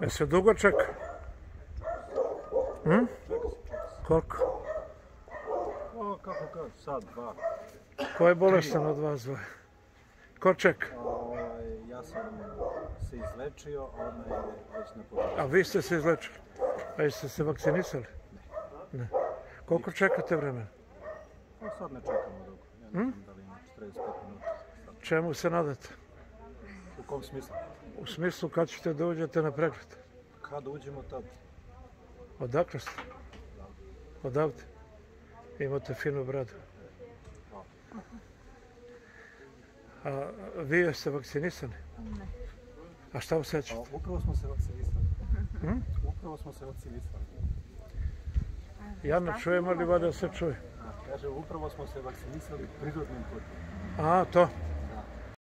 E se dugo čeka? Hm? Koliko? O, kako kaže, sad, dva. Ko je bolestan od vas dvoje? Ko čeka? Ovaj, ja sam se izlečio, ona je već na. A vi ste se izlečili? A jeste se vakcinisali? Ne. Koliko čekate vremena? O, sad ne čekamo dugo. Ja ne znam da li ima 45 minuta. Čemu se nadate? U kom smislu? U smislu kad ćete da uđete na pregled? Kad uđemo tad? Odakle ste? Odavde? Imate finu bradu. A vi jeste vakcinisani? Ne. A šta osjećate? A, upravo smo se vakcinisali. Hm? Upravo smo se vakcinisali. Ja ne čujem, ali vada se čuje. A, kaže, upravo smo se vakcinisali prirodnim putem. A, to.